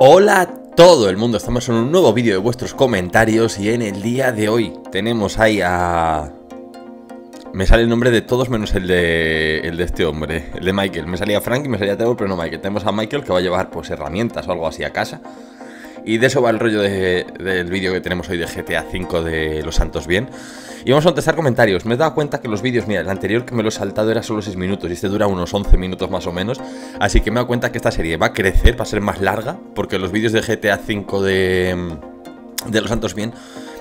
Hola a todo el mundo, estamos en un nuevo vídeo de vuestros comentarios y en el día de hoy tenemos ahí a... Me sale el nombre de todos menos el de, el de este hombre, el de Michael. Me salía Frank y me salía Trevor, pero no Michael. Tenemos a Michael que va a llevar pues herramientas o algo así a casa. Y de eso va el rollo del vídeo que tenemos hoy de GTA V de Los Santos Bien. Y vamos a contestar comentarios. Me he dado cuenta que los vídeos, mira, el anterior que me lo he saltado era solo 6 minutos y este dura unos 11 minutos más o menos. Así que me he dado cuenta que esta serie va a crecer, va a ser más larga, porque los vídeos de GTA V de, de Los Santos Bien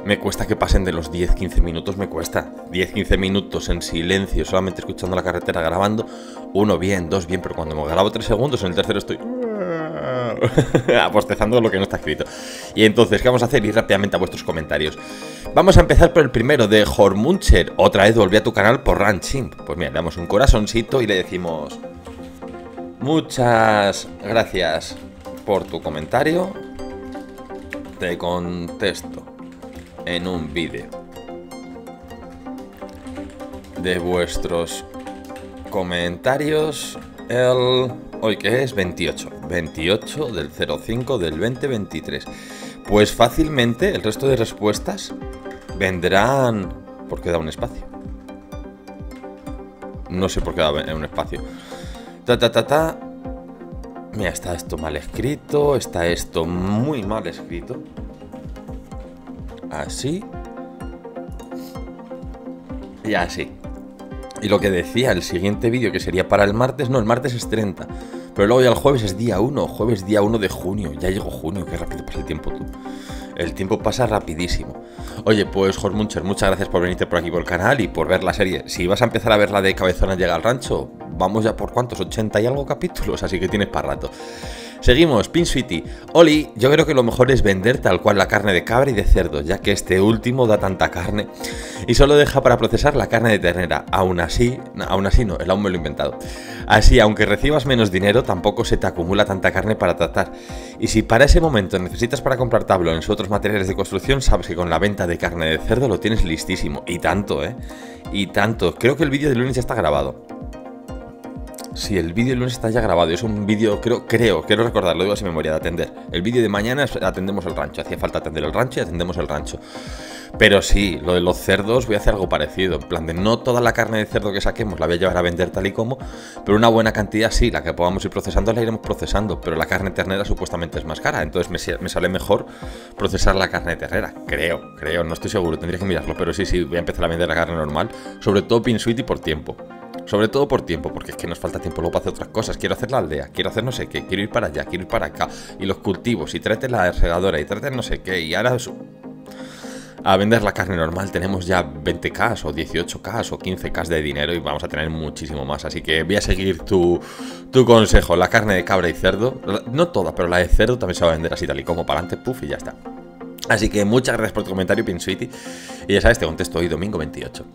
me cuesta que pasen de los 10-15 minutos, me cuesta 10-15 minutos en silencio, solamente escuchando la carretera grabando, uno bien, dos bien, pero cuando me grabo 3 segundos, en el tercero estoy apostezando lo que no está escrito. Y entonces, ¿qué vamos a hacer? Ir rápidamente a vuestros comentarios. Vamos a empezar por el primero de Hormuncher. Otra vez volví a tu canal por Ranching. Pues mira, le damos un corazoncito y le decimos... Muchas gracias por tu comentario. Te contesto en un vídeo de vuestros comentarios el... Hoy que es 28. 28 del 05 del 2023. Pues fácilmente el resto de respuestas vendrán... Porque da un espacio. No sé por qué da un espacio. Ta ta ta ta. Mira, está esto mal escrito. Está esto muy mal escrito. Así. Y así. Y lo que decía, el siguiente vídeo que sería para el martes, no, el martes es 30. Pero luego ya el jueves es día 1, jueves día 1 de junio. Ya llegó junio, qué rápido pasa el tiempo tú. El tiempo pasa rapidísimo. Oye, pues Hormuncher, muchas gracias por venirte por aquí por el canal y por ver la serie. Si vas a empezar a ver la de Cabezona llega al rancho, vamos ya por cuántos, 80 y algo capítulos, así que tienes para rato. Seguimos, Pin Sweetie. Oli, yo creo que lo mejor es vender tal cual la carne de cabra y de cerdo, ya que este último da tanta carne y solo deja para procesar la carne de ternera. Aún así, aún así no, el aún me lo he inventado. Así, aunque recibas menos dinero, tampoco se te acumula tanta carne para tratar. Y si para ese momento necesitas para comprar tablones u otros materiales de construcción, sabes que con la venta de carne de cerdo lo tienes listísimo. Y tanto, ¿eh? Y tanto. Creo que el vídeo de lunes ya está grabado. Si el vídeo del lunes está ya grabado, es un vídeo, creo, creo, quiero recordarlo, digo sin memoria, de atender. El vídeo de mañana es atendemos el rancho, hacía falta atender el rancho y atendemos el rancho. Pero sí, lo de los cerdos voy a hacer algo parecido, en plan de no toda la carne de cerdo que saquemos la voy a llevar a vender tal y como, pero una buena cantidad sí, la que podamos ir procesando la iremos procesando, pero la carne ternera supuestamente es más cara, entonces me, me sale mejor procesar la carne ternera, creo, creo, no estoy seguro, tendría que mirarlo, pero sí, sí, voy a empezar a vender la carne normal, sobre todo pin y por tiempo. Sobre todo por tiempo, porque es que nos falta tiempo luego para hacer otras cosas. Quiero hacer la aldea, quiero hacer no sé qué, quiero ir para allá, quiero ir para acá. Y los cultivos, y tráete la regadora, y tráete no sé qué. Y ahora a vender la carne normal tenemos ya 20k o 18k o 15k de dinero y vamos a tener muchísimo más. Así que voy a seguir tu, tu consejo. La carne de cabra y cerdo, no toda, pero la de cerdo también se va a vender así tal y como para adelante, puff, y ya está. Así que muchas gracias por tu comentario, Pinsweety. Y ya sabes, te contesto hoy, domingo 28.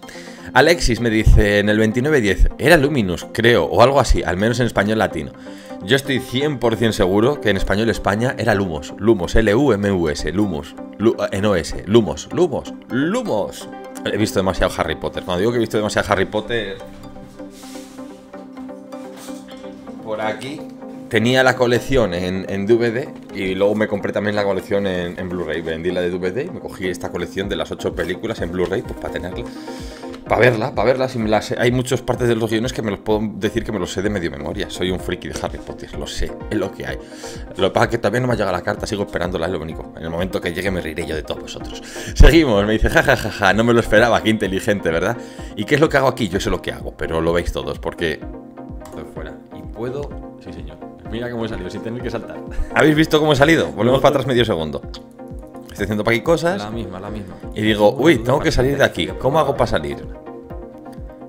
Alexis me dice en el 2910, era Luminous, creo, o algo así, al menos en español latino. Yo estoy 100% seguro que en español España era Lumos, Lumos, L-U-M-U-S, Lumos, N-O-S, Lumos, Lumos, Lumos. He visto demasiado Harry Potter. Cuando digo que he visto demasiado Harry Potter... Por aquí tenía la colección en, DVD y luego me compré también la colección en, Blu-ray. Vendí la de DVD y me cogí esta colección de las ocho películas en Blu-ray pues para tenerla. Para verla, para verla. Si hay muchas partes de los guiones que me los puedo decir que me los sé de medio memoria. Soy un friki de Harry Potter, lo sé, es lo que hay. Lo que pasa es que todavía no me ha llegado la carta, sigo esperándola, es lo único. En el momento que llegue me reiré yo de todos vosotros. Seguimos, me dice, jajajaja, ja, ja, ja, no me lo esperaba, qué inteligente, ¿verdad? ¿Y qué es lo que hago aquí? Yo sé lo que hago, pero lo veis todos, porque... Estoy fuera. Y puedo... Sí, señor. Mira cómo he salido, sin tener que saltar. ¿Habéis visto cómo he salido? Volvemos para atrás medio segundo. Estoy haciendo para aquí cosas. La misma, la misma. Y digo, uy, tengo que salir de aquí. ¿Cómo hago para salir?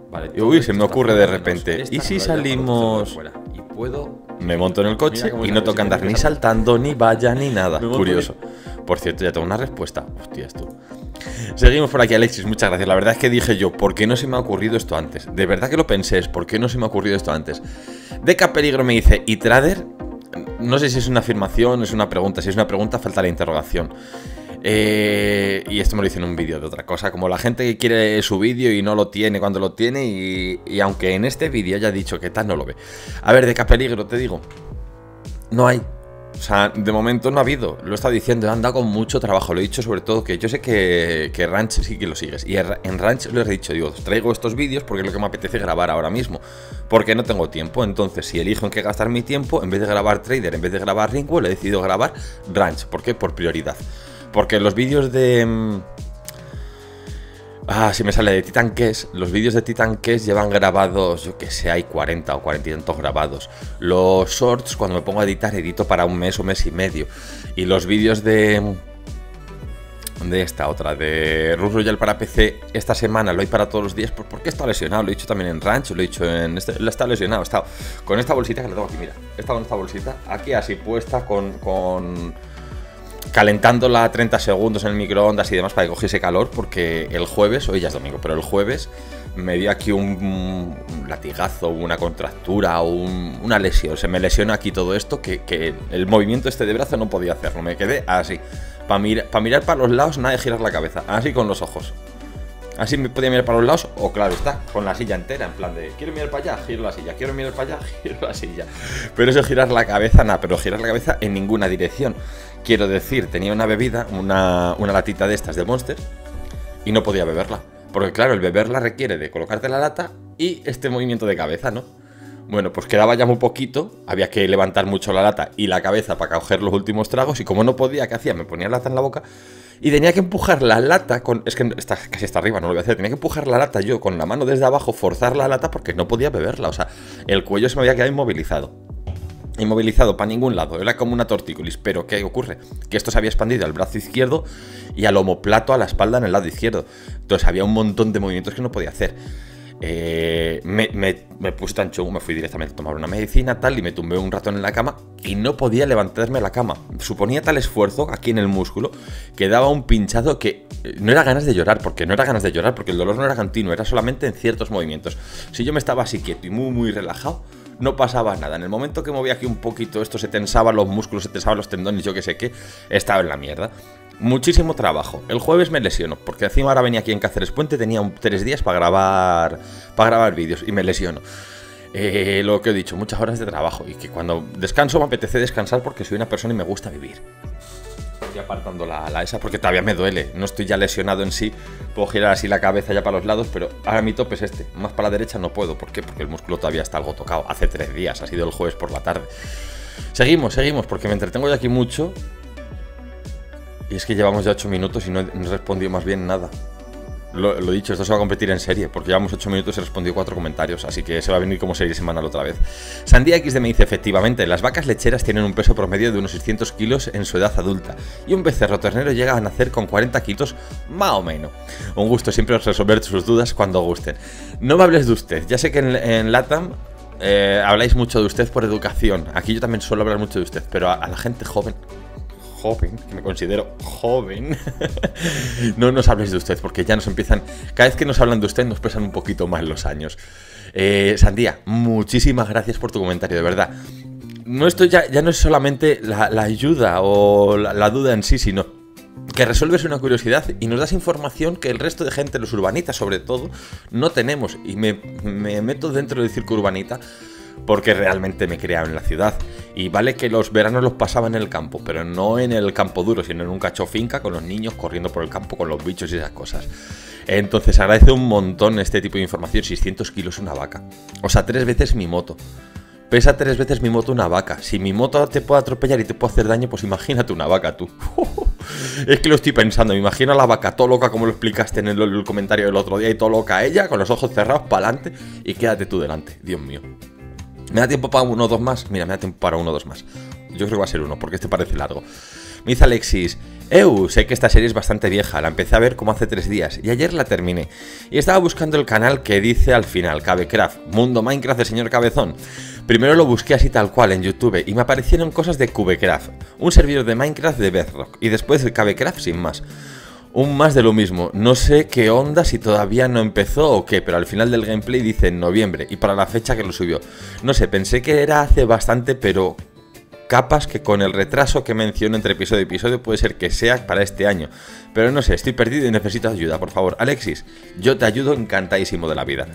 Vale, y uy, se me ocurre de repente. ¿Y si salimos? Y puedo. Me monto en el coche y no toca andar ni saltando, ni vaya, ni nada. Curioso. Por cierto, ya tengo una respuesta. Hostia, esto. Seguimos por aquí, Alexis, muchas gracias. La verdad es que dije yo, ¿por qué no se me ha ocurrido esto antes? De verdad que lo pensé, ¿por qué no se me ha ocurrido esto antes? Deca Peligro me dice, ¿y Trader? No sé si es una afirmación, es una pregunta. Si es una pregunta, falta la interrogación. Eh, y esto me lo hice en un vídeo de otra cosa. Como la gente que quiere su vídeo y no lo tiene cuando lo tiene, y, y aunque en este vídeo haya dicho que tal, no lo ve. A ver, Deca Peligro, te digo, no hay. Sea, de momento no ha habido. Lo estado diciendo, he andado con mucho trabajo. Lo he dicho sobre todo que yo sé que, que Ranch sí que lo sigues. Y en Ranch lo he dicho, digo, traigo estos vídeos porque es lo que me apetece grabar ahora mismo. Porque no tengo tiempo. Entonces, si elijo en qué gastar mi tiempo, en vez de grabar Trader, en vez de grabar Ringwell, he decidido grabar Ranch. ¿Por qué? Por prioridad. Porque los vídeos de mm, Ah, si me sale de Titan Quest. Los vídeos de Titan Quest llevan grabados, yo que sé, hay 40 o 40 y tantos grabados. Los shorts, cuando me pongo a editar, edito para un mes o mes y medio. Y los vídeos de. De esta otra, de Rus Royal para PC, esta semana lo hay para todos los días. porque está lesionado? Lo he dicho también en Rancho, lo he dicho en. Este, lo está lesionado. He estado con esta bolsita que le tengo aquí, mira. He estado con esta bolsita, aquí así puesta, con. con calentándola 30 segundos en el microondas y demás para que cogiese calor, porque el jueves, hoy ya es domingo, pero el jueves me dio aquí un, latigazo, una contractura, una lesión. Se me lesionó aquí todo esto que, el movimiento este de brazo no podía hacerlo. Me quedé así. Para mirar para los lados, nada de girar la cabeza. Así con los ojos. Así me podía mirar para los lados, o claro está, con la silla entera, en plan de quiero mirar para allá, giro la silla, quiero mirar para allá, giro la silla. Pero eso girar la cabeza, nada, pero girar la cabeza en ninguna dirección. Quiero decir, tenía una bebida, una, una latita de estas de Monster, y no podía beberla. Porque claro, el beberla requiere de colocarte la lata y este movimiento de cabeza, ¿no? Bueno, pues quedaba ya muy poquito, había que levantar mucho la lata y la cabeza para coger los últimos tragos y como no podía, ¿qué hacía? Me ponía la lata en la boca y tenía que empujar la lata con... Es que está, casi está arriba, no lo voy a hacer. Tenía que empujar la lata yo con la mano desde abajo, forzar la lata porque no podía beberla. O sea, el cuello se me había quedado inmovilizado. Inmovilizado para ningún lado, era como una tortícolis. Pero ¿qué ocurre? Que esto se había expandido al brazo izquierdo y al homoplato a la espalda en el lado izquierdo. Entonces había un montón de movimientos que no podía hacer. Eh, me, me, puse tan chungo, me fui directamente a tomar una medicina, tal, y me tumbé un rato en la cama y no podía levantarme de la cama. Suponía tal esfuerzo aquí en el músculo que daba un pinchazo que eh, no era ganas de llorar, porque no era ganas de llorar, porque el dolor no era continuo, era solamente en ciertos movimientos. Si yo me estaba así quieto y muy, muy relajado, no pasaba nada. En el momento que movía aquí un poquito, esto se tensaban los músculos, se tensaban los tendones, yo que sé qué, estaba en la mierda. Muchísimo trabajo. El jueves me lesiono, porque encima ahora venía aquí en Cáceres Puente, tenía un, tres días para grabar, para grabar vídeos y me lesiono. Eh, lo que he dicho, muchas horas de trabajo y que cuando descanso me apetece descansar porque soy una persona y me gusta vivir. Estoy apartando la, esa porque todavía me duele. No estoy ya lesionado en sí. Puedo girar así la cabeza ya para los lados, pero ahora mi tope es este. Más para la derecha no puedo. ¿Por qué? Porque el músculo todavía está algo tocado. Hace tres días, ha sido el jueves por la tarde. Seguimos, seguimos, porque me entretengo ya aquí mucho y es que llevamos ya 8 minutos y no he, respondido más bien nada. Lo, he dicho, esto se va a competir en serie, porque llevamos 8 minutos y he respondido 4 comentarios, así que se va a venir como serie semanal otra vez. Sandía XD me dice, efectivamente, las vacas lecheras tienen un peso promedio de unos 600 kilos en su edad adulta, y un becerro ternero llega a nacer con 40 kilos más o menos. Un gusto siempre resolver sus dudas cuando gusten. No me hables de usted, ya sé que en, LATAM eh, habláis mucho de usted por educación, aquí yo también suelo hablar mucho de usted, pero a la gente joven joven, que me considero joven, no nos hables de usted, porque ya nos empiezan, cada vez que nos hablan de usted nos pesan un poquito más los años. Eh, Sandía, muchísimas gracias por tu comentario, de verdad. No esto ya, ya no es solamente la, ayuda o la, duda en sí, sino que resuelves una curiosidad y nos das información que el resto de gente, los urbanitas sobre todo, no tenemos. Y me, me meto dentro del circo urbanita porque realmente me criaba en la ciudad. Y vale que los veranos los pasaba en el campo, pero no en el campo duro, sino en un cacho finca con los niños corriendo por el campo con los bichos y esas cosas. Entonces agradece un montón este tipo de información. 600 kilos una vaca. O sea, tres veces mi moto. Pesa tres veces mi moto una vaca. Si mi moto te puede atropellar y te puede hacer daño, pues imagínate una vaca tú. es que lo estoy pensando. Me imagino a la vaca todo loca, como lo explicaste en el, comentario del otro día, y todo loca ella, con los ojos cerrados para adelante, y quédate tú delante. Dios mío. ¿Me da tiempo para uno o dos más? Mira, me da tiempo para uno o dos más. Yo creo que va a ser uno, porque este parece largo. Me dice Alexis, Eu, sé que esta serie es bastante vieja, la empecé a ver como hace tres días y ayer la terminé. Y estaba buscando el canal que dice al final, Cabecraft, Mundo Minecraft del señor Cabezón. Primero lo busqué así tal cual en YouTube y me aparecieron cosas de Cubecraft, un servidor de Minecraft de Bedrock, y después el Cabecraft sin más un más de lo mismo. No sé qué onda, si todavía no empezó o qué, pero al final del gameplay dice en noviembre y para la fecha que lo subió. No sé, pensé que era hace bastante, pero capas que con el retraso que menciono entre episodio y episodio puede ser que sea para este año. Pero no sé, estoy perdido y necesito ayuda, por favor. Alexis, yo te ayudo encantadísimo de la vida.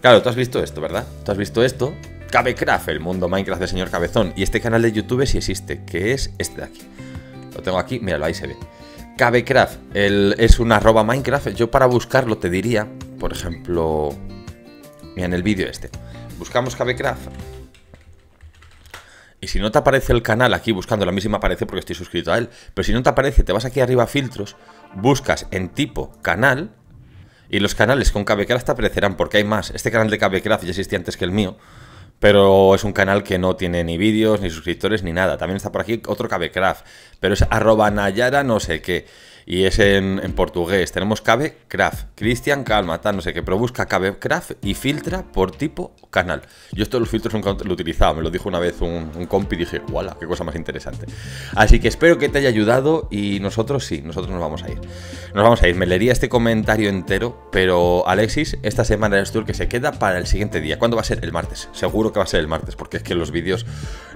Claro, tú has visto esto, ¿verdad? Tú has visto esto Cabecraft, el mundo Minecraft del señor Cabezón. Y este canal de YouTube sí existe, que es este de aquí. Lo tengo aquí, míralo, ahí se ve. Cabecraft el, es un arroba Minecraft. Yo para buscarlo te diría, por ejemplo, en el vídeo este. Buscamos Cabecraft. Y si no te aparece el canal aquí buscando, la misma aparece porque estoy suscrito a él. Pero si no te aparece, te vas aquí arriba a filtros, buscas en tipo canal. Y los canales con Cabecraft te aparecerán porque hay más. Este canal de Cabecraft ya existía antes que el mío. Pero es un canal que no tiene ni vídeos, ni suscriptores, ni nada. También está por aquí otro Cabecraft. Pero es arroba Nayara no sé qué y es en, portugués. Tenemos Cabe Craft, Cristian Calma, tal, no sé qué, pero busca Cabe Craft y filtra por tipo canal. Yo esto los filtros nunca lo he utilizado, me lo dijo una vez un, un compi y dije, ¡wala! ¡Qué cosa más interesante! Así que espero que te haya ayudado y nosotros sí, nosotros nos vamos a ir. Nos vamos a ir, me leería este comentario entero, pero Alexis, esta semana eres tú el que se queda para el siguiente día. ¿Cuándo va a ser? El martes. Seguro que va a ser el martes, porque es que los vídeos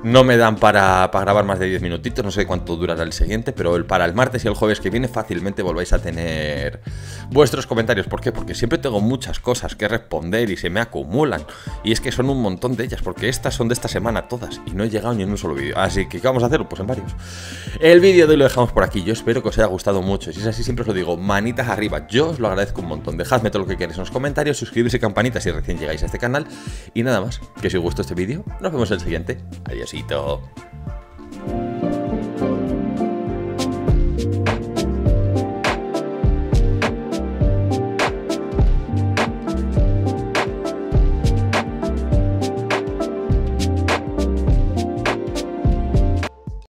no me dan para, para grabar más de 10 minutitos, no sé cuánto durará el siguiente, pero el, para el martes y el jueves que viene fácilmente volváis a tener vuestros comentarios. ¿Por qué? Porque siempre tengo muchas cosas que responder y se me acumulan. Y es que son un montón de ellas, porque estas son de esta semana todas y no he llegado ni en un solo vídeo. Así que, ¿qué vamos a hacer? Pues en varios. El vídeo de hoy lo dejamos por aquí. Yo espero que os haya gustado mucho. Si es así, siempre os lo digo, manitas arriba. Yo os lo agradezco un montón. Dejadme todo lo que queráis en los comentarios, suscribiros y campanita si recién llegáis a este canal. Y nada más, que si os gustó este vídeo, nos vemos en el siguiente. Adiósito.